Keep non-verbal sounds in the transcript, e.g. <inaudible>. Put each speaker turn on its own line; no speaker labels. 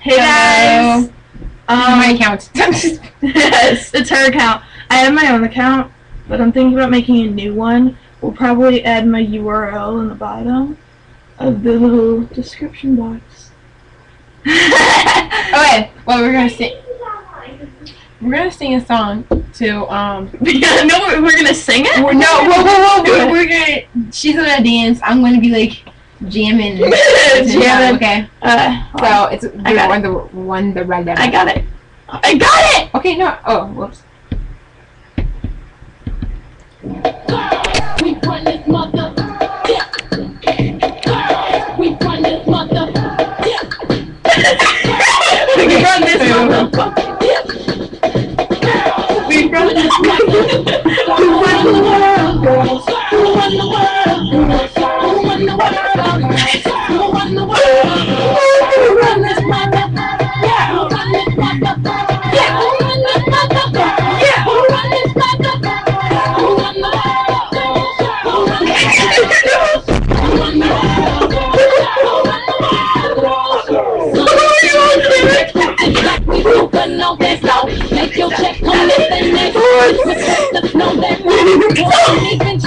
Hey
Hello.
guys. Um,
my account. <laughs>
yes, it's her account. I have my own account, but I'm thinking about making a new one. We'll probably add my URL in the bottom of the little description box. <laughs>
okay, well we're gonna sing. We're gonna sing a song to um. <laughs>
yeah, no, we're- gonna sing it.
We're, no, whoa, whoa, whoa! We're, we're gonna. She's gonna dance. I'm gonna be like jamming. <laughs>
Jamming.
Okay.
Uh,
So it's
I got
one the one the red.
I got it. I got it.
Okay, no. Oh, whoops.
We run this mother. We run this mother.
We run this motherfucker. We run this motherfucker. We run the world, girls.
Who run the world? Who <laughs> this